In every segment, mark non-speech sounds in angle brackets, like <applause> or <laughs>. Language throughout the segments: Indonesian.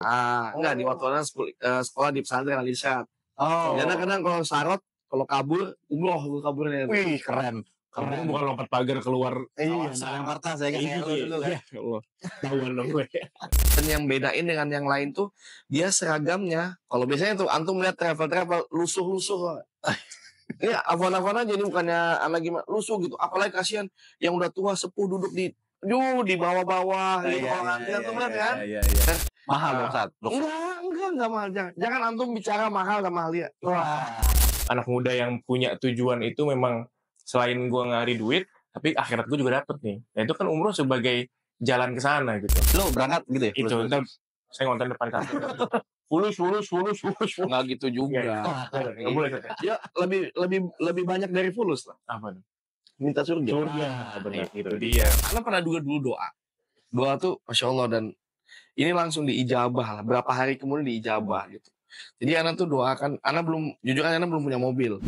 Ah, enggak di waktu anak sekolah, eh, sekolah di pesantren al irsyad. Oh. Karena kadang kalau sarot, kalau kabur, umroh gue kaburnya. Wih, keren. Kamu Keren. bukan lompat pagar keluar Iya, sarang kertas ya kan kayak lu dulu kan. Iya, ya Allah. Tahuan dong gue. Dan yang bedain dengan yang lain tuh dia seragamnya. Kalau biasanya tuh antum melihat travel-travel lusuh-lusuh. <laughs> Ini afon-afon aja ini bukannya anak gimana lusuh gitu. Apalagi kasihan yang udah tua sepuh duduk di Yuh, di bawah-bawah gitu. Kalau nanti antum lihat kan. Iya, iya. Mahal dong, Sat. Enggak, enggak, enggak mahal. Jangan, jangan antum bicara mahal sama mahal ya. Wah. Anak muda yang punya tujuan itu memang selain gue ngari duit, tapi akhirat gue juga dapet nih. Nah itu kan umroh sebagai jalan ke sana gitu. Lu berangkat gitu ya? Itu ntar saya ngonten depan kantor. <laughs> fulus, fulus, fulus, fulus. Enggak gitu juga. Nggak boleh ya? Ya lebih lebih lebih banyak dari fulus lah. Apa tuh? Minta surga. Surga. benar. Itu dia. Karena pernah juga dulu doa. Doa tuh Masya Allah dan ini langsung diijabah lah. Berapa hari kemudian diijabah gitu. Jadi anak tuh doakan, anak belum, jujur aja anak belum punya mobil.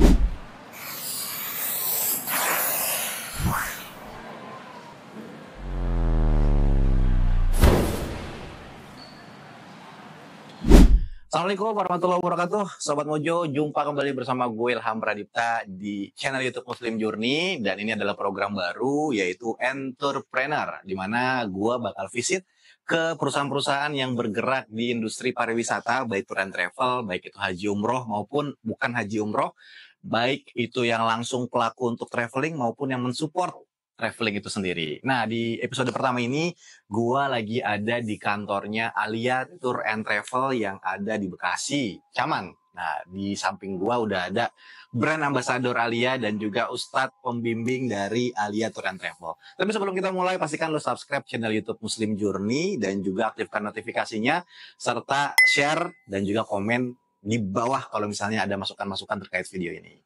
Assalamualaikum warahmatullahi wabarakatuh. Sobat Mojo, jumpa kembali bersama gue Ilham Pradipta di channel Youtube Muslim Journey. Dan ini adalah program baru yaitu Entrepreneur di mana gue bakal visit ke perusahaan-perusahaan yang bergerak di industri pariwisata Baik tour and travel, baik itu haji umroh maupun bukan haji umroh. Baik itu yang langsung pelaku untuk traveling maupun yang mensupport traveling itu sendiri Nah di episode pertama ini gua lagi ada di kantornya Alia Tour and Travel yang ada di Bekasi, Caman. Nah, di samping gua udah ada brand ambassador Alia dan juga ustadz pembimbing dari Alia Tour and Travel. Tapi sebelum kita mulai, pastikan lo subscribe channel YouTube Muslim Journey dan juga aktifkan notifikasinya serta share dan juga komen di bawah kalau misalnya ada masukan-masukan terkait video ini.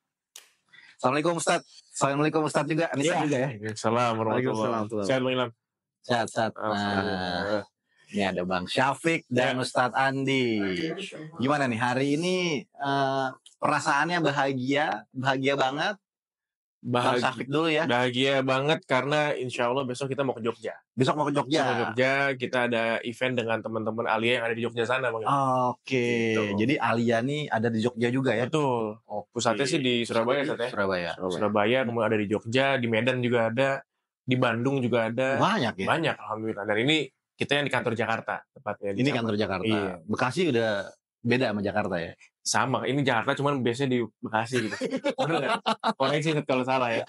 Assalamualaikum Ustadz. Assalamualaikum Ustadz juga. Anissa Iya. juga ya. Assalamualaikum warahmatullahi. Sehat Bang Ilham? Sehat, sehat. Nah, Ini ada Bang Syafiq dan Ustadz Andi. Gimana nih hari ini eh, perasaannya bahagia, bahagia banget. Bang Bahagia, Syafiq dulu ya. bahagia banget karena insya Allah besok kita mau ke Jogja. Besok mau ke Jogja. ke Jogja, kita ada event dengan teman-teman Alia yang ada di Jogja sana. Bang. Oke, Gitu. jadi Alia nih ada di Jogja juga ya. Betul. Oh, Pusatnya sih di Surabaya, Sat, ya. Surabaya. Surabaya, kemudian ada di Jogja, di Medan juga ada, di Bandung juga ada. Banyak ya. Banyak, Alhamdulillah. Dan ini kita yang di kantor Jakarta, tepatnya. di Ini Caman. kantor Jakarta. Iya. Bekasi udah beda sama Jakarta ya. Sama, ini Jakarta cuman biasanya di Bekasi gitu. Bener nggak? Koreksi kalau salah ya.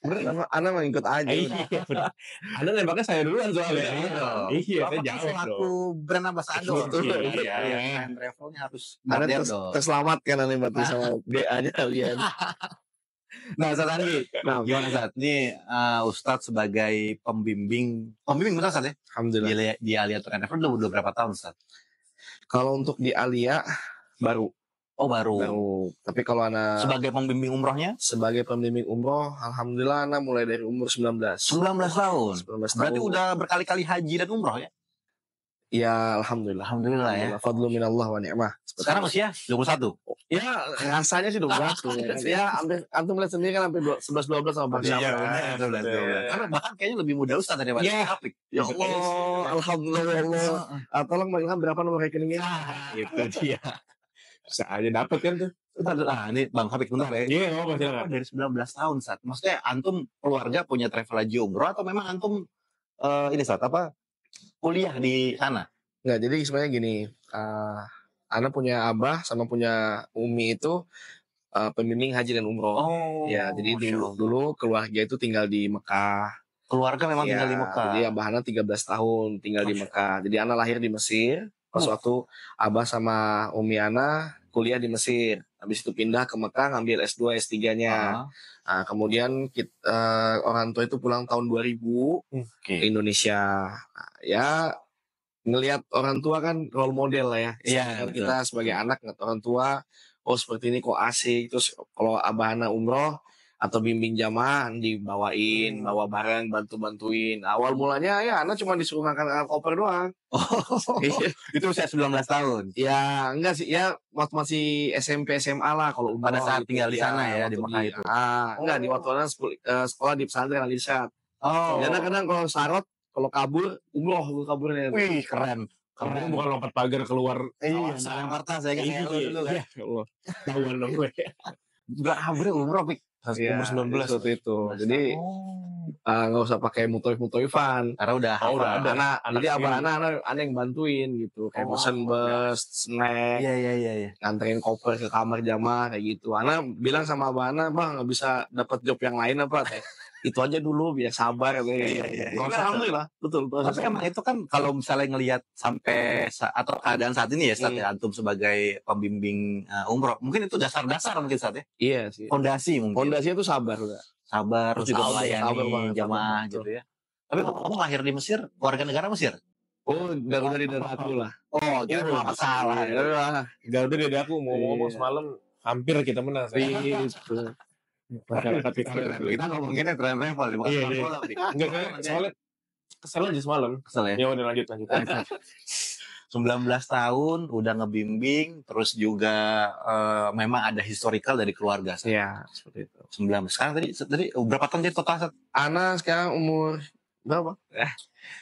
Bener, anak, anak mau ikut aja. Iya. Anda nembaknya saya duluan soalnya. Iya dong. Iya, saya kan jawab selaku dong. brand ambassador. Iya, Iya, iya. brand travelnya harus ters- dong. terselamatkan anak berarti sama <laughs> DA-nya kalian. Nah, Ustadz Andi, Nah, gimana Ustadz? Ini uh, Ustadz sebagai pembimbing, pembimbing betul Ustadz ya? Di, Alhamdulillah. Alia- di Alia Travel udah, udah berapa tahun Ustadz? Kalau untuk di Alia baru, Oh baru. baru. Tapi kalau anak Sebagai pembimbing umrohnya? sebagai pembimbing umroh, alhamdulillah anak mulai dari umur 19. 19 tahun. 19 Berarti tahun. udah berkali-kali haji dan umroh ya? Ya, alhamdulillah. Alhamdulillah ya. Alhamdulillah. Fadlu minallah wa ni'mah. Sekarang usia 21. Ya, rasanya sih 12 <laughs> ya. ya, hampir antum lihat sendiri kan hampir 11 12 sama Bang Iya, benar. Betul, betul. Karena bahkan kayaknya lebih muda Ustadz daripada Iya. Syafiq. Ya Allah, alhamdulillah ya Allah. Ah, tolong Bang berapa nomor rekeningnya? Itu dia. Bisa aja dapet kan tuh. Bentar, ah, ini Bang Syafiq bentar ya. Iya, oh, Oh, silakan. dari 19 tahun saat maksudnya antum keluarga punya travel haji umroh atau memang antum eh, ini saat apa kuliah di sana Enggak, jadi sebenarnya gini, ah anak punya abah sama punya umi itu ah, pembimbing haji dan umroh. oh ya, jadi dulu dulu keluarga itu tinggal di Mekah. keluarga memang Ya, tinggal di Mekah Jadi abah anak 13 tahun tinggal di Masya Mekah. Jadi anak lahir di Mesir. Pas Oh. waktu abah sama umi anak kuliah di Mesir. Habis itu pindah ke Mekah ngambil S2 S3-nya. Ah, Nah, kemudian kita, orang tua itu pulang tahun 2000 oke ke Indonesia. Nah, ya ngelihat orang tua kan role model lah ya. Iya, betul. kita sebagai anak ngeliat orang tua, oh seperti ini kok asik. Terus kalau abah anak umroh atau bimbing jamaah dibawain, Hmm. bawa barang, bantu-bantuin. Awal mulanya ya anak cuma disuruh ngangkat koper doang. oh Iya. <laughs> itu usia 19 tahun ya enggak sih, ya waktu masih SMP SMA lah kalau. Pada saat gitu. tinggal di sana ya, waktu di Mekah itu. Ah, enggak di Oh. waktu anak sekolah, eh, sekolah di pesantren al irsyad. oh Karena kadang kalau sarot, kalau kabur, umroh gue kaburnya. wih keren Keren. Bukan lompat pagar keluar Iya, lempar tas ya kan Iya, dulu kan. iya, ya Allah. Tahuan dong gue. Berakhir umroh Pik. Iya, Umur 19. seperti itu. Jadi Oh. eh, nggak usah pakai mutoy-mutoyfan. karena udah Oh, udah ada. Anak, anak jadi abah anak, anak yang bantuin gitu. Kayak Oh, pesen bus, snack, Iya iya iya iya. nganterin koper ke kamar jamaah kayak gitu. Anak bilang sama abah anak, bang nggak bisa dapat job yang lain apa? Itu aja dulu biar sabar katanya. Iya, iya, iya. Proses, Alhamdulillah, betul. Proses. Tapi emang itu kan kalau misalnya ngelihat sampai sa- atau keadaan saat ini ya, saat Hmm. ya, antum sebagai pembimbing uh, umroh, mungkin itu dasar-dasar mungkin saat ya, Iya sih. fondasi mungkin, Pondasinya tuh sabar udah. sabar, Terus juga sabar, sabar melayani banget, jamaah sabar, gitu ya. Tapi kamu lahir di Mesir, warga negara Mesir. Oh, Garuda di dadaku lah. Oh, Iya, gitu apa salah? Iya. Garuda dari aku mau ngomong semalam hampir kita menang. Iya, Masyarakat kita. Kita ngomonginnya tren travel, bukan Iya, iya. bola, Dik. Enggak, enggak, soalnya kesel aja semalam. Kesel ya. Ya udah lanjut lanjut. <laughs> 19 tahun udah ngebimbing terus juga eh, memang ada historical dari keluarga. Iya, seperti itu. 19. Sekarang tadi tadi berapa tahun jadi total? Ana sekarang umur berapa? Eh,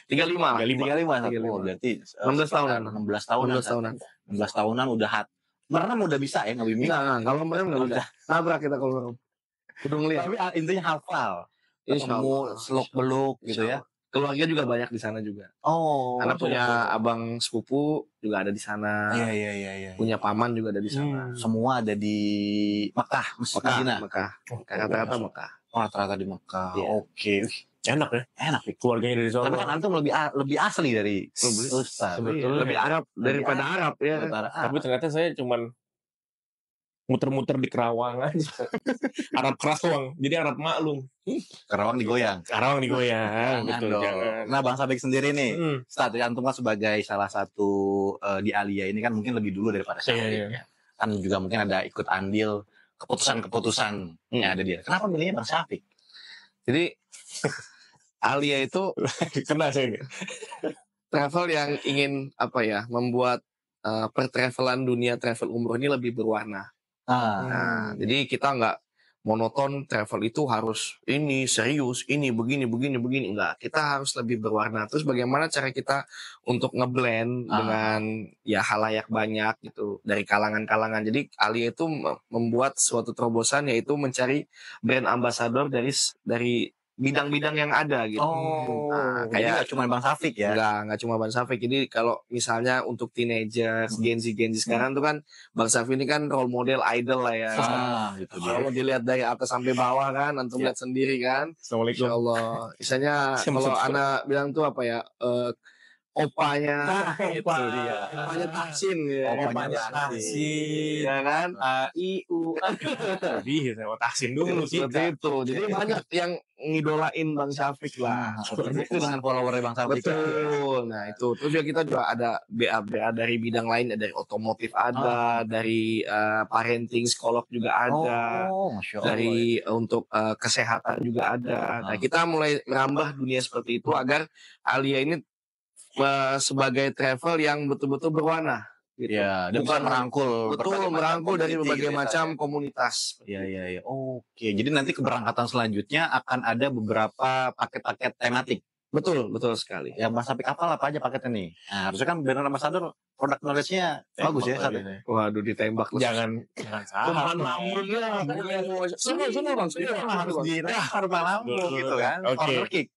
35 lah. 35. 35. Sat. 35. Oh, berarti eh, 16 tahunan. 16 tahunan. 16 tahunan. 16 tahunan udah hat. Merenam udah bisa ya ngebimbing. Enggak, enggak. Kalau merem enggak udah. Nabrak kita kalau merem. Kudu ngeliat. Tapi ah, intinya hafal. Insya Ketemu Allah. seluk beluk gitu ya. Keluarga juga banyak di sana juga. Oh. Anak punya abang sepupu juga ada di sana. Iya iya iya iya. Punya paman juga ada di sana. Hmm. Semua ada di Mekah, Mekah. Mekah. Kata-kata Mekah. Oh, rata-rata di Mekah. Iya. Oke. Wih, Enak ya. Enak. Keluarganya dari Tapi sana. kan antum lebih lebih asli dari Lebih- Ustaz. sebetulnya. Lebih Arab daripada Arab ya. Daripada Tapi ternyata saya cuman muter-muter di Kerawang <laughs> aja. Arab Kerawang. Jadi Arab maklum. Kerawang digoyang. Kerawang digoyang. Betul, dong. jangan. Nah, Bang Sabik sendiri nih, Hmm. Ustaz, ya, antum kan sebagai salah satu eh, di Alia ini kan mungkin lebih dulu daripada saya. Iya, iya. Kan juga mungkin ada ikut andil keputusan-keputusan yang ada dia. Kenapa milihnya Bang Syafiq? Jadi <laughs> Alia itu <laughs> Kena saya. travel yang ingin apa ya membuat uh, pertravelan dunia travel umroh ini lebih berwarna. Ah, Nah, jadi kita nggak monoton travel itu harus ini serius, ini begini, begini, begini enggak. Kita harus lebih berwarna. Terus bagaimana cara kita untuk ngeblend Ah. dengan ya halayak banyak gitu dari kalangan-kalangan. Jadi Ali itu mem- membuat suatu terobosan yaitu mencari brand ambassador dari dari bidang-bidang yang ada gitu. Oh, Nah, kayak nggak cuma Bang Syafiq ya? Enggak, enggak cuma Bang Safik. Jadi kalau misalnya untuk teenagers, Hmm. Gen Z, Gen Z sekarang tuh kan Bang Safik ini kan role model idol lah ya. Ah, gitu dia. Kalau dilihat dari atas sampai bawah kan, antum Ya. lihat sendiri kan. Assalamualaikum. Insya Allah. Misalnya <laughs> kalau anak bilang tuh apa ya, eh, opanya, Nah, itu dia. opanya Taksin ya. Opanya Taksin. Ya kan? A, I, U. <laughs> Lebih, saya mau taksin dulu sih. Seperti itu. Jadi banyak yang ngidolain Bang Syafiq lah. Nah, itu dengan followernya Bang Syafiq. Betul. Nah itu terus juga kita juga ada BA BA dari bidang lain, ada dari otomotif ada, dari eh, parenting psikolog juga ada, Oh, dari untuk eh, kesehatan juga ada. Nah Ah. kita mulai merambah dunia seperti itu agar Alia ini eh, sebagai travel yang betul-betul berwarna. Gitu. Ya, dan Bukan- merangkul. Betul merangkul dari berbagai gitu ya, macam Ustaz, komunitas. ya. Iya, iya, iya. Oke, jadi nanti keberangkatan selanjutnya akan ada beberapa paket-paket tematik. Betul, betul sekali. Yang Mas Syafiq kapal apa aja paketnya nih? Nah, harusnya kan brand ambassador produk knowledge-nya bagus ya, Sat. Waduh ditembak. Jangan, jangan salah. Kumparan lambungnya. Semua semua bang. semua. harus dilempar malam Betul, gitu kan. Oke. Corner kick.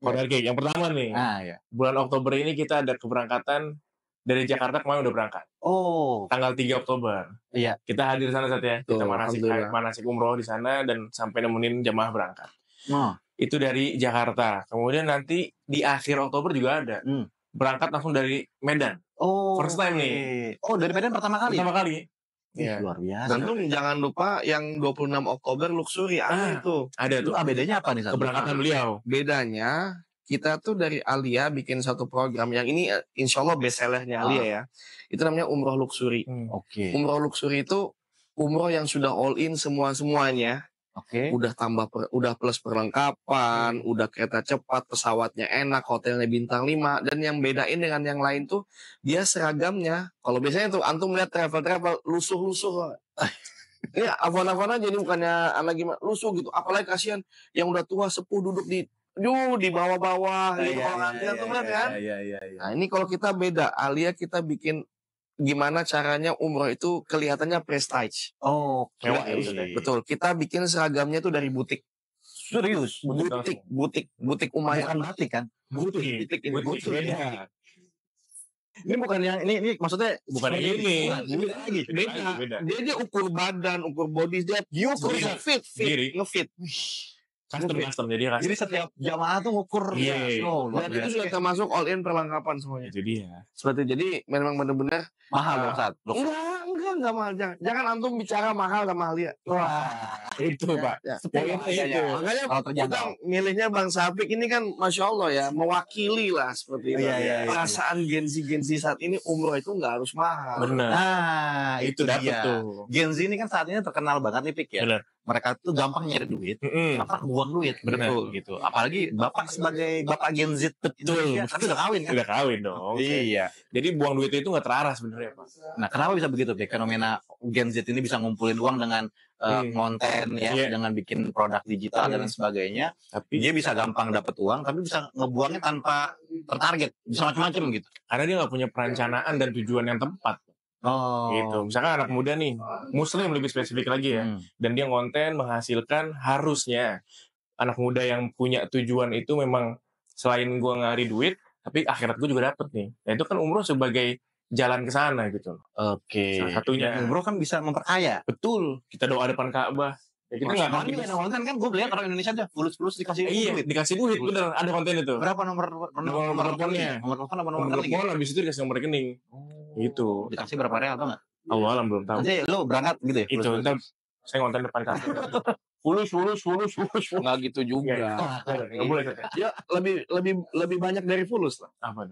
Corner kick. Yang pertama nih, Nah, ya. bulan Oktober ini kita ada keberangkatan dari Jakarta kemarin udah berangkat. Oh, Tanggal 3 Oktober. Iya. Kita hadir di sana saat ya. Kita manasik, Alhamdulillah. manasik umroh di sana dan sampai nemenin jamaah berangkat. nah, Itu dari Jakarta. Kemudian nanti di akhir Oktober juga ada. Hmm. Berangkat langsung dari Medan. oh, First time nih. Oh, dari Medan pertama kali. Pertama kali. Ih, Iya. luar biasa. Dan tuh jangan lupa yang 26 Oktober Luxury Ah. ada itu. Ada Itu tuh. ah, bedanya apa nih? Keberangkatan beliau. Bedanya kita tuh dari Alia bikin satu program yang ini eh, insya Allah best sellernya Alia Ah. ya. Itu namanya Umroh Luxury. Hmm. Oke. Umroh Luxury itu umroh yang sudah all in semua semuanya. Oke. Udah tambah per- udah plus perlengkapan, Hmm. udah kereta cepat, pesawatnya enak, hotelnya bintang 5 dan yang bedain dengan yang lain tuh dia seragamnya. Kalau biasanya tuh antum lihat travel-travel lusuh-lusuh. <laughs> Ini afon-afon aja ini bukannya anak gimana lusuh gitu. Apalagi kasihan yang udah tua sepuh duduk di Yuh, di bawah-bawah gitu Iya, kalau iya, antrian tuh iya, kan. Iya, iya, iya. Nah, ini kalau kita beda, Alia kita bikin gimana caranya umroh itu kelihatannya prestige. Oh, Mewah ya. Betul, kita bikin seragamnya tuh dari butik. Serius? Butik Butik, butik, butik Umayyah. Bukan batik kan? Butik, butik ini. Butik, Butik. beda. Ini bukan yang ini ini maksudnya Bukan yang ini. Ini lagi. Beda. Beda. Dia dia ukur badan, ukur body, dia ukur Sendiri. fit, fit, ngefit. Custom custom jadi custom. Jadi setiap <laughs> jamaah tuh ngukur Iya. oh, luar Dan itu sudah termasuk all in perlengkapan semuanya. Itu dia. Seperti jadi memang benar-benar mahal dong saat. Enggak, enggak, enggak mahal. Jangan, jangan antum bicara mahal sama Alia. Wah, Itu pak. Ya. Poinnya Iya, itu. Makanya Kalau kita terjangkau. milihnya Bang Sapik ini kan Masya Allah ya, mewakili lah seperti itu. Iya, iya, iya. Perasaan gensi-gensi saat ini umroh itu nggak harus mahal. Benar. Nah, Itu itu dapet dia. tuh. Gen Z ini kan saat ini terkenal banget nih Pik ya. Benar. Mereka tuh gampang nyari duit, gampang buang duit. Benar. Betul gitu. Apalagi Bapak sebagai Bapak Gen Z Indonesia, tapi udah kawin kan? Udah kawin dong. Iya. Jadi buang duit itu nggak terarah sebenarnya pak. Nah, kenapa bisa begitu, Pik? Fenomena Gen Z ini bisa ngumpulin uang dengan uh, Hmm. konten ya, Iya. dengan bikin produk digital dan Hmm. lain sebagainya. Tapi Dia bisa gampang dapat uang, tapi bisa ngebuangnya tanpa tertarget, bisa macam-macam gitu. karena dia nggak punya perencanaan dan tujuan yang tepat Oh. gitu. Misalkan anak muda nih, muslim lebih spesifik lagi ya, Hmm. dan dia konten menghasilkan harusnya anak muda yang punya tujuan itu memang selain gua ngari duit, tapi akhirat gua juga dapet nih. Nah itu kan umroh sebagai jalan ke sana gitu. Oke. Salah satunya. Dan umroh kan bisa memperkaya. Betul. Kita doa depan Ka'bah. Ya, kita nggak ngerti. ada konten kan gue lihat orang Indonesia aja fulus-fulus dikasih Iya, duit. dikasih duit bener ada konten itu. Berapa nomor nomor Nomor teleponnya. Nomor telepon apa nomor Nomor telepon habis itu dikasih nomor rekening. Gitu. Dikasih berapa real atau enggak? Allah alam belum tahu. Nanti lo berangkat gitu ya? Itu fulus-fulus? ntar saya ngonten depan Ka'bah. <laughs> Fulus, fulus, fulus, fulus. Nggak gitu juga. Iya. Nggak boleh ya? Ya lebih lebih lebih banyak dari fulus lah. Apa?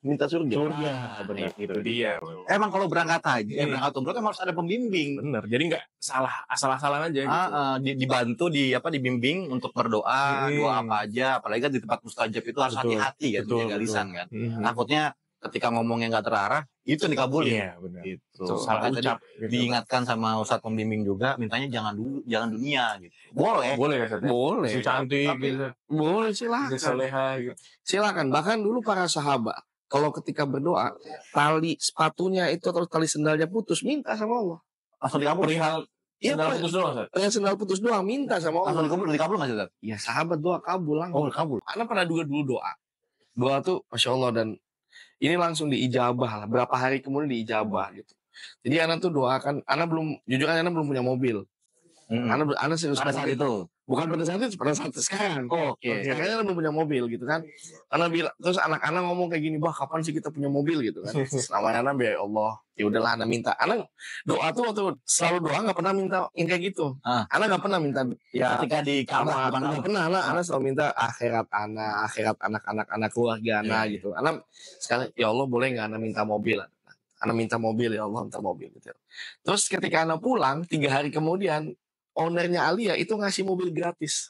Minta surga. Surga. Benar itu dia. Emang kalau berangkat haji, eh, Hmm. berangkat umroh kan harus ada pembimbing. Bener. Jadi nggak salah asal-asalan aja gitu. Ah, ah, di- dibantu di apa dibimbing untuk berdoa, Hmm. doa apa aja, apalagi kan di tempat mustajab itu harus hati-hati kan, betul, menjaga lisan kan. Mhm. Takutnya ketika ngomongnya nggak terarah, itu dikabulin. Iya benar. Gitu. Itu salah tadi ucap. Gitu. diingatkan sama ustadz pembimbing juga, mintanya jangan dulu, jangan dunia gitu. Boleh. Boleh ya ya? Boleh. Si cantik Tapi- gitu. Boleh Si silakan. soleha gitu. Silakan. Bahkan dulu para sahabat kalau ketika berdoa tali sepatunya itu atau tali sendalnya putus minta sama Allah. Langsung dikabul. Perihal Iya, sendal putus doang Tat? Dengan sendal putus doang minta sama Langsung Allah. dikabul, dikabul nggak sih Ustaz? Ya sahabat doa kabul langsung. Oh dikabul. Anak pernah juga dulu doa. Doa tuh Masya Allah dan ini langsung diijabah lah. Berapa hari kemudian diijabah gitu. Jadi anak tuh doakan, anak belum, jujur aja anak belum punya mobil. Anak, anak serius Pada saat itu. Bukan pada saat itu, pada saat sekarang. Oh, Oke. Ya, kayaknya belum punya mobil gitu kan. Anak bilang, terus anak-anak ngomong kayak gini, bah kapan sih kita punya mobil gitu kan. <laughs> Namanya anak ya Allah, ya udahlah anak minta. Anak doa tuh waktu selalu doa nggak pernah minta yang kayak gitu. Ah. Anak nggak pernah minta ya Ketika di kamar Allah. pernah anak, anak selalu minta akhirat anak, akhirat anak-anak anak keluarga anak Iya, gitu. Anak sekarang ya Allah boleh nggak anak minta mobil? Anak minta mobil ya Allah minta mobil gitu. Terus ketika anak pulang tiga hari kemudian ownernya Alia itu ngasih mobil gratis.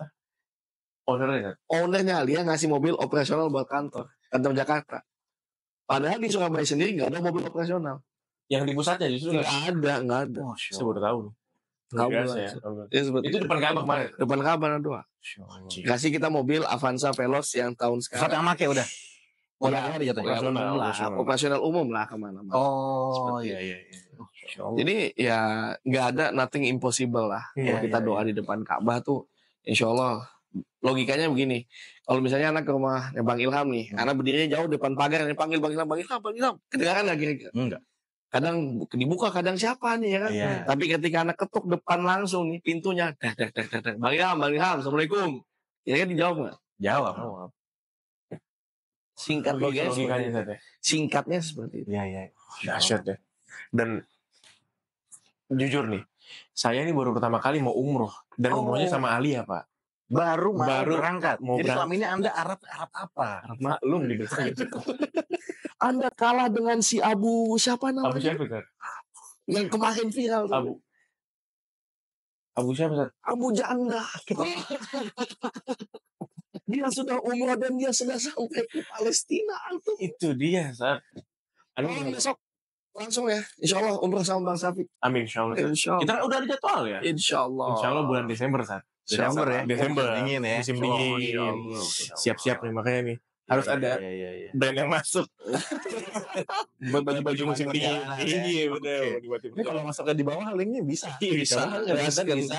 Ownernya. Ownernya Alia ngasih mobil operasional buat kantor kantor Jakarta. Padahal di Surabaya sendiri nggak ada mobil operasional. Yang di pusatnya justru Nggak nggak. ada, nggak ada. Saya baru tahu. Nggak Biasa boleh. ya. Ya, Itu depan Ka'bah kemarin. depan kabar doa. Anjing. Kasih kita mobil Avanza Veloz yang tahun sekarang. yang make udah. Udah. Dia jatuhnya. Operasional, Operasional, lah, operasional. operasional umum lah ke mana-mana. Oh Seperti iya iya. iya. Jadi ya nggak ada nothing impossible lah. Iya, Kalau kita iya, doa di depan Ka'bah tuh, insya Allah logikanya begini. Kalau misalnya anak ke rumah Bang Ilham nih, Hmm. anak berdirinya jauh depan pagar, nih panggil Bang Ilham, Bang Ilham, Bang Ilham, kedengaran nggak kira-kira? Enggak. Kadang dibuka, kadang siapa nih ya kan? Iya. Tapi ketika anak ketuk depan langsung nih pintunya, dah, dah, dah, dah, dah. Bang Ilham, Bang Ilham, Assalamualaikum. Kira-kira dijawab nggak? Jawab. Oh, Singkat logikanya, seperti logikanya. Tat, ya. singkatnya seperti itu. Iya iya. Dahsyat ya. Dan jujur nih, saya ini baru pertama kali mau umroh dan Oh. umrohnya sama Alia pak. Baru mau Baru berangkat. mau Jadi berangkat. selama ini anda Arab Arab apa? Maklum di besar gitu. Anda kalah dengan si Abu siapa namanya? Abu siapa Tat? Yang kemarin viral tuh. Abu Abu siapa Tat? Abu Janda. dia sudah umroh dan dia sudah sampai ke Palestina. Antum. Itu dia saat. Oh, besok langsung ya. Insya Allah umroh sama Bang Safi. Amin insya Allah. Insya Allah. Kita kan udah ada jadwal ya. Insya Allah. Insya Allah bulan Desember saat. Desember ya. Desember. Dingin ya. Musim Oh, dingin. Allah. Siap-siap nih makanya nih. Harus Iya, ada iya, iya, iya. brand yang masuk. Buat baju-baju musim Buat dingin. ya. Iya benar. Oke. Buat Ini kalau masuknya di bawah linknya bisa. Iya, bisa. Bisa. Bisa.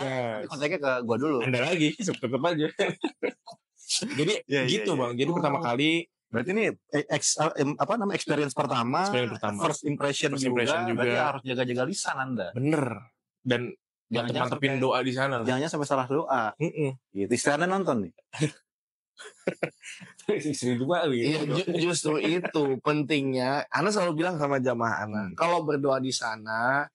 Kontaknya ke gua dulu. Anda lagi, tetap aja. <laughs> Jadi Iya, iya, gitu iya. bang. Jadi Oh. pertama kali Berarti ini eh, ex, eh, apa nama experience pertama, Experience pertama. first impression, First impression juga, juga. Berarti harus jaga-jaga lisan Anda. bener dan Jangan sampai- doa di sana. Jangan sampai salah doa. Mm-mm. Gitu. Istri Anda nonton nih. <laughs> Istri dua gitu. Iya, ju- justru itu pentingnya. Ana selalu bilang sama jamaah Ana, Hmm. kalau berdoa di sana,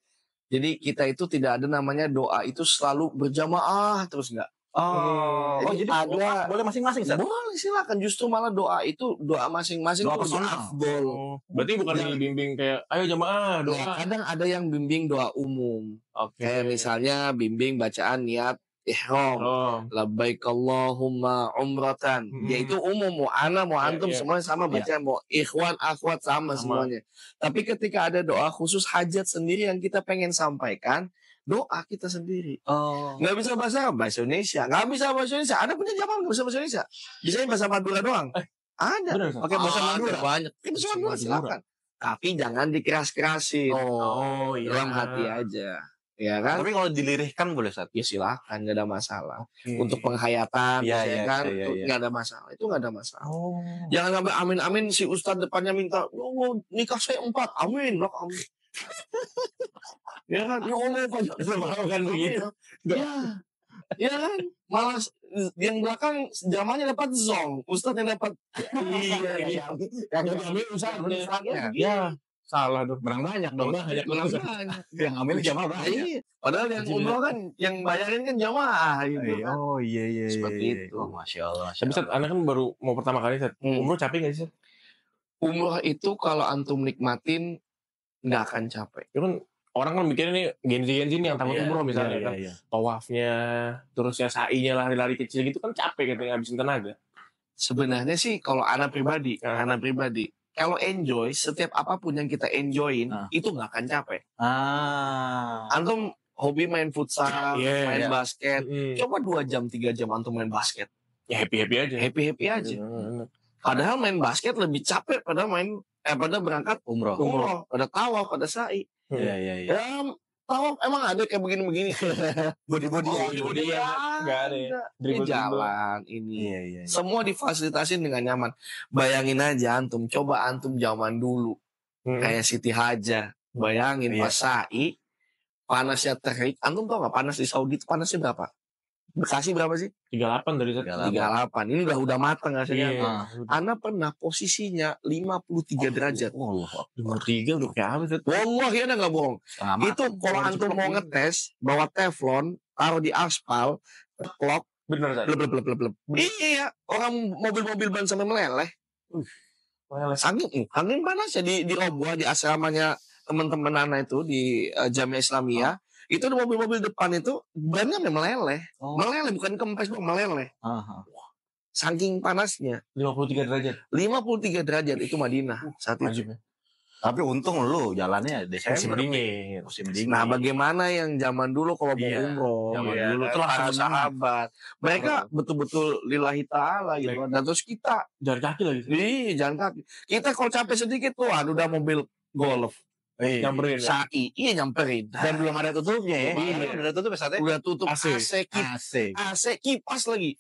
jadi kita itu tidak ada namanya doa itu selalu berjamaah terus enggak. Oh, oh Jadi jadi ada- boleh masing-masing, Sat? Boleh silakan. Justru malah doa itu doa masing-masing Doa personal. afdol. Oh, berarti bukan Yang- dibimbing kayak ayo jamaah doa. Nah, kadang ada yang bimbing doa umum. Oke. Kayak misalnya bimbing bacaan niat ihram. Oh, Labbaik Allahumma umratan. Hmm. Yaitu umum mau ana mau Iya, antum iya. semuanya sama bacaan mau ikhwan akhwat sama, Sama. semuanya. Tapi ketika ada doa khusus hajat sendiri yang kita pengen sampaikan, doa kita sendiri. Oh. Nggak bisa bahasa bahasa Indonesia, nggak bisa bahasa Indonesia. Ada punya jamaah nggak bisa bahasa Indonesia. Bisa bahasa Madura doang. Ada. bener. Sat? Pakai bahasa Ada Madura. banyak. Pakai bahasa Madura Madura. silakan. Tapi jangan dikeras-kerasin. Oh, iya. Dalam hati aja. Ya kan? Tapi kalau dilirihkan boleh, Sat? Ya silakan, nggak ada masalah. Oke. Untuk penghayatan, ya iya, kan? iya, Itu iya. nggak ada masalah. Itu nggak ada masalah. Oh. Jangan sampai amin-amin si ustadz depannya minta, "Ya Allah, nikah saya empat, amin. Lah, amin. Ya kan? Ya. Mau kan begitu. Ya. Ya kan? Malah yang belakang jamanya dapat zong, ustadz yang dapat Iya, iya. yang Yang ambil ustadznya. ustadznya. Ya, salah dong. Menang banyak dong. Banyak. Menang banyak. Yang ambil jamaah banyak. Iya. Padahal yang Haji umroh kan yang bayarin kan jamaah gitu kan. Oh iya iya Seperti iya. itu. Oh, Masya Allah. Tapi Allah. anak kan baru mau pertama kali. Hmm. Umroh capek gak sih? Umroh itu kalau antum nikmatin nggak akan capek. Kan orang kan mikirnya nih genzi-genzi nih yang takut Iya, umroh misalnya iya, kan. iya, iya. Tawafnya, terus ya sa'inya lari-lari kecil gitu kan capek katanya ngabisin tenaga. Sebenarnya sih kalau anak pribadi, Ah. anak pribadi, kalau enjoy setiap apa pun yang kita enjoyin Ah. itu nggak akan capek. Ah. Antum hobi main futsal, Iya, main iya. basket, Mm. coba dua jam tiga jam antum main basket, Ya happy-happy aja. happy happy aja. Hmm. Padahal main basket lebih capek pada main eh pada berangkat Umroh. umroh, pada tawaf, pada sa'i. Iya iya iya. Ya tawaf emang ada kayak begini-begini. <laughs> Body-body. Oh, body iya, nggak ada ya. Ini jalan ini. Iya iya. iya. Semua difasilitasin dengan nyaman. Bayangin aja antum, coba antum zaman dulu Hmm. kayak Siti Haja. Bayangin Iya. pas sa'i panasnya terik. Antum tau gak panas di Saudi itu panasnya berapa? Bekasi berapa sih? 38 dari Sat. 38. Ini udah udah matang hasilnya. Iya. Ah. Ana pernah posisinya 53 derajat. Oh, Allah. 53 udah kayak apa Sat? Wallahi ana nggak bohong. Setengah Itu kalau antum mau ngetes bawa teflon, taruh di aspal, klop, Bener Sat. bleb bleb bleb bleb. bleb. Iya, orang mobil-mobil ban sampai meleleh. Saking, saking panas ya di di Roboh di asramanya teman-teman Nana itu di uh, Jamiah Islamiyah. Itu di mobil-mobil depan itu bannya memang meleleh. Oh. Meleleh bukan kempes dong, meleleh. Aha. Saking panasnya. 53 derajat. 53 derajat itu Madinah saat itu. Ya. Tapi untung lu jalannya Musim Desember. dingin. Musim dingin. Nah, bagaimana yang zaman dulu kalau mau Iya, umroh, zaman ya, dulu langsung para semangat. sahabat, mereka betul-betul lillahi taala gitu. Baik. Dan terus kita, Jalan kaki lagi. Ih jangan kaki. Kita kalau capek sedikit tuh, aduh udah mobil golf, Eh, Nyamperin. ya. sa'i, iya nyamperin. Dan belum ada tutupnya ya. Iya. Udah ada tutup ya saatnya. udah tutup AC. AC, kip- Asik. AC kipas lagi.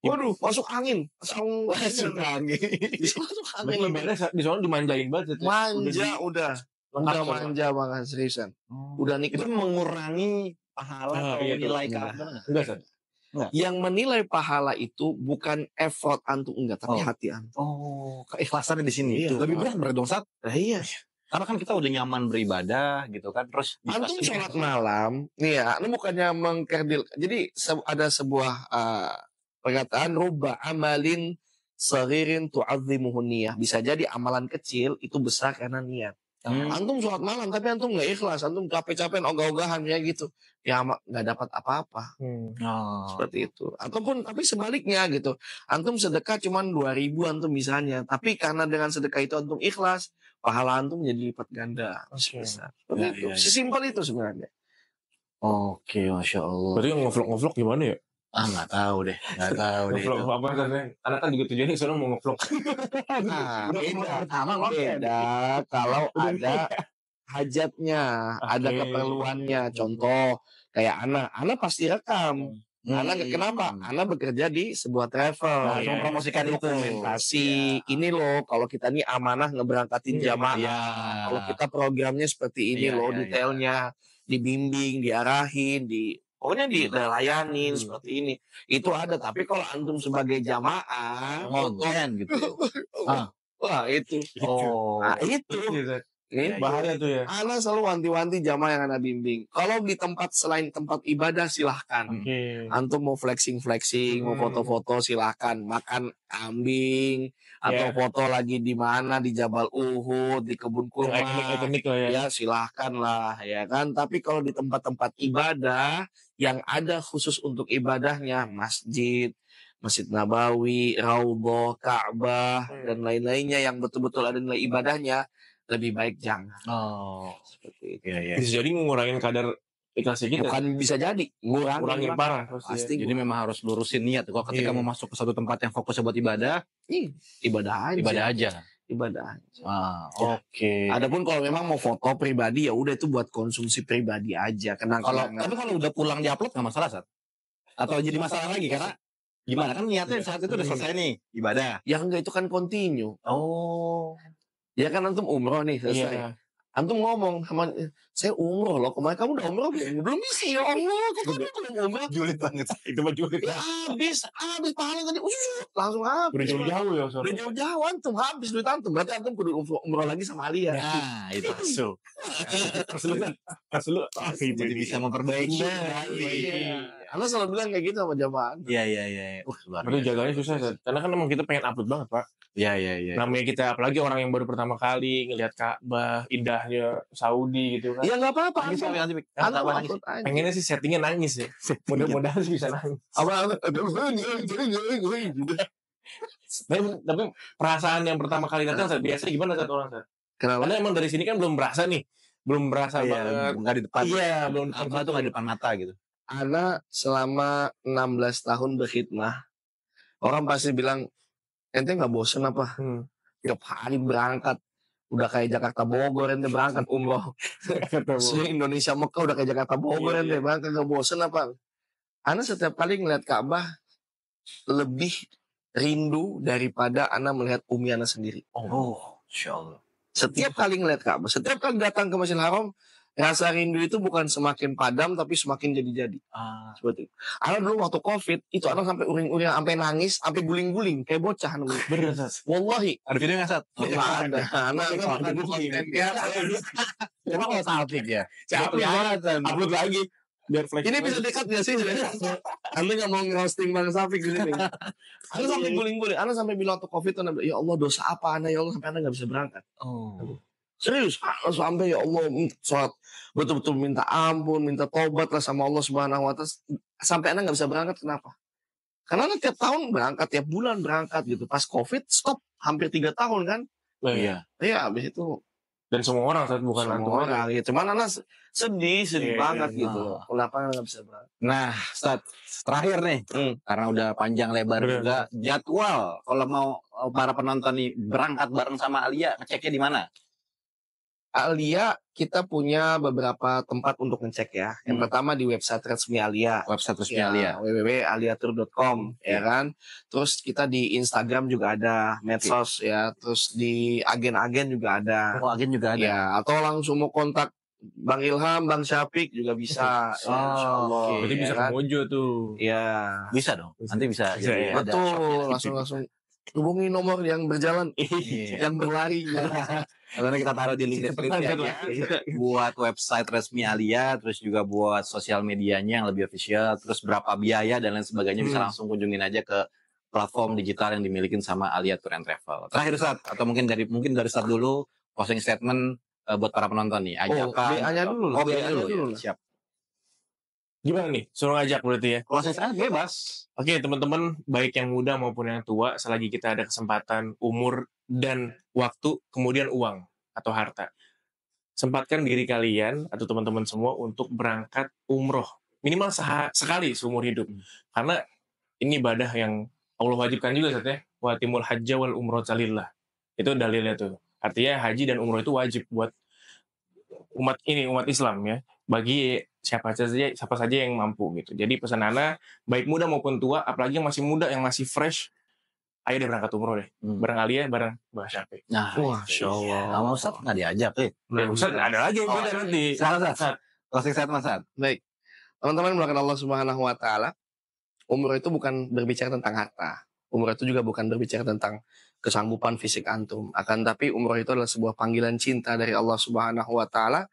Waduh, masuk angin. Langsung Masuk angin. Masuk angin <laughs> Sat, di sana dimanjain banget. Sat. Manja Udah udah. manja banget seriusan. Udah itu nikmat. mengurangi pahala Ah, atau iya, itu. nilai Enggak. keamanan. Enggak Sat. Yang menilai pahala itu bukan effort antum enggak, tapi Oh. hati antum. Oh, keikhlasannya di sini. Iya. Lebih berat berarti dong. Nah, iya. Karena kan kita udah nyaman beribadah gitu kan. Terus Antum dikasih- sholat <laughs> malam, nih ya, ini bukannya mengkerdil. Jadi ada sebuah uh, perkataan ruba amalin sagirin tu'azzimuhun niyah. Bisa jadi amalan kecil itu besar karena niat. Hmm. Antum sholat malam tapi antum nggak ikhlas, antum capek-capek ogah-ogahan ya gitu. Ya nggak dapat apa-apa Hmm. Oh. seperti itu. Ataupun tapi sebaliknya gitu. Antum sedekah cuman 2000 antum misalnya, tapi karena dengan sedekah itu antum ikhlas, pahala antum jadi lipat ganda. Oke. Sebesar. Seperti Ya, itu. ya, ya. Sesimpel itu sebenarnya. Oke, masya Allah. Berarti yang ngevlog ngevlog gimana ya? Ah nggak tahu deh, nggak tahu deh. Ngevlog itu. apa katanya? Karena kan juga tujuannya soalnya mau ngevlog. <laughs> Nah, beda. pertama. Beda kalau ada hajatnya, ada keperluannya. Contoh kayak Ana, Ana pasti rekam. Ana Hmm. kenapa? Ana bekerja di sebuah travel. Nah, iya. mempromosikan itu. dokumentasi ini loh kalau kita nih amanah ngeberangkatin Iya, jamaah Iya. kalau kita programnya seperti ini Iya, loh iya, detailnya dibimbing diarahin di pokoknya dilayanin Hmm. seperti ini. Itu ada tapi kalau antum sebagai jamaah konten gitu. <laughs> wah itu. Oh. nah, itu Iya, ini Bahaya tuh ya. Ana selalu wanti-wanti jamaah yang Ana bimbing. Kalau di tempat selain tempat ibadah silahkan. Oke. Antum mau flexing-flexing, mau Hmm. foto-foto silahkan. Makan kambing atau Ya. foto lagi di mana di Jabal Uhud, di kebun Yang kurma. ikonik-ikonik lah ya. Ya silahkan lah ya kan. Tapi kalau di tempat-tempat ibadah yang ada khusus untuk ibadahnya, masjid, Masjid Nabawi, Raudhah, Ka'bah Hmm. dan lain-lainnya yang betul-betul ada nilai ibadahnya, lebih baik jangan Oh. seperti itu. Iya, iya. Bisa jadi ngurangin kadar ikhlasnya kita. Bukan bisa jadi ngurangin, Kurangin Pak. parah pasti. ya. Jadi memang harus lurusin niat. Kalau ketika Iya. mau masuk ke satu tempat yang fokus buat ibadah, Ih, ibadah aja. ibadah aja. Ibadah aja. Ah, Ya. oke. Adapun kalau memang mau foto pribadi ya udah itu buat konsumsi pribadi aja. Kenang Kalau tapi kalau udah pulang diupload nggak masalah, Sat? Atau jadi masalah lagi karena gimana kan niatnya saat itu udah selesai nih ibadah. ya enggak itu kan continue. Oh. Ya kan antum umroh nih selesai. Iya. Antum ngomong sama saya umroh loh. Kemarin kamu udah umroh belum? Belum isi ya Allah. Kok kamu belum umroh? Julid banget. Itu mah julid. Ya habis, habis pahala tadi. Uh, langsung habis. Udah jauh-jauh ya. Udah Soalnya. jauh-jauh antum habis duit antum. Berarti antum kudu umroh, lagi sama Alia. Nah, itu masuk. <laughs> Terus lu kan. Terus lu. ah, bisa memperbaiki. Nah, iya. Anda selalu bilang kayak gitu sama jamaah. Iya, iya, iya. Uh, luar Tapi biasa. jaganya susah, Sat. Karena kan emang kita pengen upload banget, Pak. Iya, iya, iya. Namanya kita, apalagi orang yang baru pertama kali ngelihat Ka'bah, indahnya Saudi gitu kan. Ya nggak apa-apa. Nangis kali nanti. Apa nangis? Pengennya sih settingnya nangis ya. Mudah-mudahan sih bisa nangis. Apa? Tapi, tapi perasaan yang pertama kali datang, Sat, biasanya gimana Sat orang, Sat? Kenapa? Karena emang dari sini kan belum berasa nih. Belum berasa Iya, banget. nggak di depan. Iya, belum Apa tuh nggak di depan mata gitu. Ana selama 16 tahun berkhidmah, orang pasti bilang, ente nggak bosen apa? Hmm. Tiap hari berangkat, udah kayak Jakarta Bogor ente berangkat umroh. <laughs> Indonesia Mekah udah kayak Jakarta Bogor Iya, ente iya. berangkat nggak bosen apa? Ana setiap kali ngeliat Ka'bah lebih rindu daripada Ana melihat Umi Ana sendiri. Oh, insya Allah. Setiap kali ngeliat Ka'bah, setiap kali datang ke Masjidil Haram, rasa rindu itu bukan semakin padam tapi semakin jadi-jadi. Ah, seperti itu. Anak dulu waktu covid itu anak sampai uring-uring sampai nangis sampai guling-guling kayak bocah. <laughs> Bener. Wallahi ada video nggak Sat? nggak ada. Anak anak anak ada konten video. kayak Emang nggak saltik ya? Siapa kelihatan? Upload lagi. Biar flex. ini bisa dekat gak sih? Anda nggak mau ngerosting Bang Safik di sini. Anak sampai guling-guling. Anak sampai bilang waktu covid bilang, ya Allah dosa apa anak ya Allah sampai anak nggak bisa berangkat. Oh. Serius, sampai ya Allah sholat betul-betul minta ampun, minta tobat lah sama Allah Subhanahu Wa Taala. Sampai anak nggak bisa berangkat kenapa? Karena anak tiap tahun berangkat, tiap bulan berangkat gitu. Pas covid stop hampir tiga tahun kan? Nah, iya. Iya. Habis itu Dan semua orang saat bukan semua antum orang gitu. Cuman anak sedih, sedih Iya, banget iya. gitu. Kenapa anak nggak bisa berangkat? Nah, Stat, terakhir nih, Hmm. karena udah panjang lebar Bener. juga, jadwal kalau mau uh, para penonton nih berangkat bareng sama Alia, ngeceknya di mana? Alia kita punya beberapa tempat untuk ngecek ya. Yang Hmm. pertama di website resmi Alia. Website resmi Ya, Alia. www.aliatur.com ya Iya. kan. Terus kita di Instagram juga ada medsos ya. Terus di agen-agen juga ada. Oh, agen juga ada. Ya, atau langsung mau kontak Bang Ilham, Bang Syafiq juga bisa. <laughs> ya, Oh, insya Allah. oke. Berarti ya bisa kan? ke Mojo tuh. Ya, Bisa dong. Nanti bisa. Bisa, jadi ya. betul. lagi. Hubungi nomor yang berjalan, <laughs> Iya. yang berlari. <laughs> Karena kita taruh di link deskripsi aja. cepetan. buat website resmi Alia, terus juga buat sosial medianya yang lebih official, terus berapa biaya dan lain sebagainya bisa Hmm. langsung kunjungin aja ke platform digital yang dimiliki sama Alia Tour and Travel. Terakhir saat atau mungkin dari mungkin dari start dulu closing statement eh, buat para penonton nih. Oh, Ajakan. BA-nya dulu. Oh, BA BA-nya dulu. ya. Siap. Gimana nih? Suruh ngajak berarti ya. Closing statement bebas. Oke teman-teman, baik yang muda maupun yang tua, selagi kita ada kesempatan, umur, dan waktu, kemudian uang atau harta. sempatkan diri kalian atau teman-teman semua untuk berangkat umroh minimal sekali seumur hidup Hmm. karena ini ibadah yang Allah wajibkan juga katanya wa timul hajja wal umroh salillah itu dalilnya tuh artinya haji dan umroh itu wajib buat umat ini umat Islam ya bagi siapa saja siapa saja yang mampu gitu jadi pesan Ana baik muda maupun tua apalagi yang masih muda yang masih fresh ayo deh berangkat umroh deh Hmm. bareng Alia bareng Mbak Syafiq Nah, Masya dia. Allah. Sama Ustaz nggak diajak, eh. Ya, Ustaz, ada lagi yang Oh, beda nanti. Silakan, Ustaz. Closing statement, Ustaz. Baik. Teman-teman melakukan Allah Subhanahu wa taala, umroh itu bukan berbicara tentang harta. Umroh itu juga bukan berbicara tentang kesanggupan fisik antum. Akan tapi umroh itu adalah sebuah panggilan cinta dari Allah Subhanahu wa taala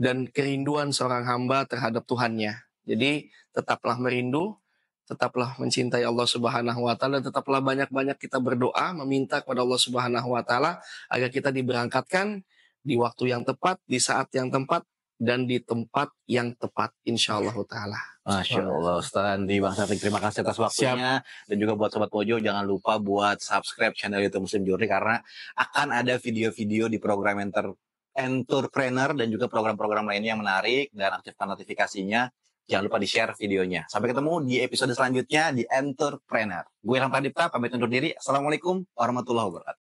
dan kerinduan seorang hamba terhadap Tuhannya. Jadi tetaplah merindu, tetaplah mencintai Allah Subhanahu wa taala, dan tetaplah banyak-banyak kita berdoa meminta kepada Allah Subhanahu wa taala agar kita diberangkatkan di waktu yang tepat, di saat yang tepat dan di tempat yang tepat insyaallah taala. Masya Allah, Ustaz Andi Bang Syafiq, terima kasih atas waktunya. Dan juga buat Sobat Mojo, jangan lupa buat subscribe channel YouTube Muslim Journey karena akan ada video-video di program Enter Entrepreneur dan juga program-program lainnya yang menarik dan aktifkan notifikasinya. Jangan lupa di-share videonya. Sampai ketemu di episode selanjutnya di Entrepreneur. Gue Ilham Pradipta, pamit undur diri. Assalamualaikum warahmatullahi wabarakatuh.